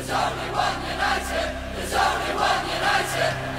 There's only one united. There's only one united.